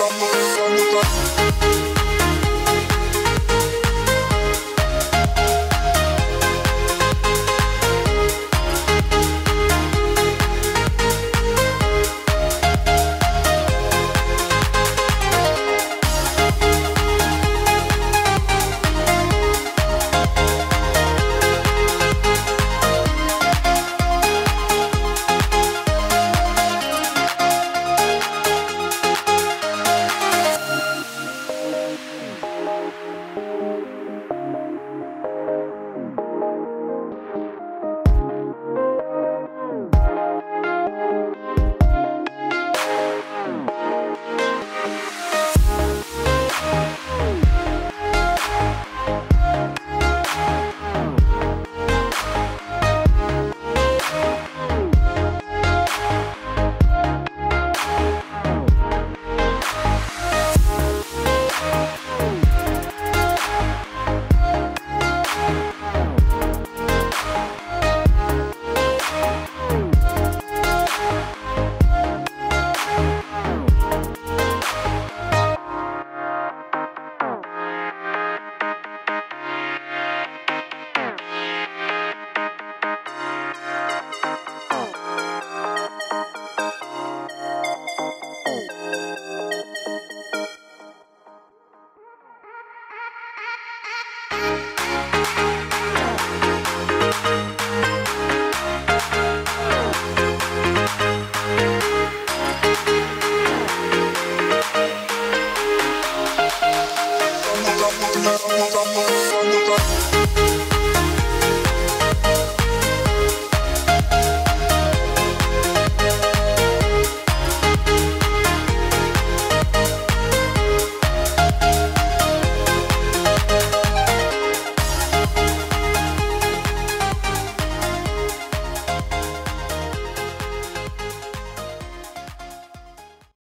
Thank you. quando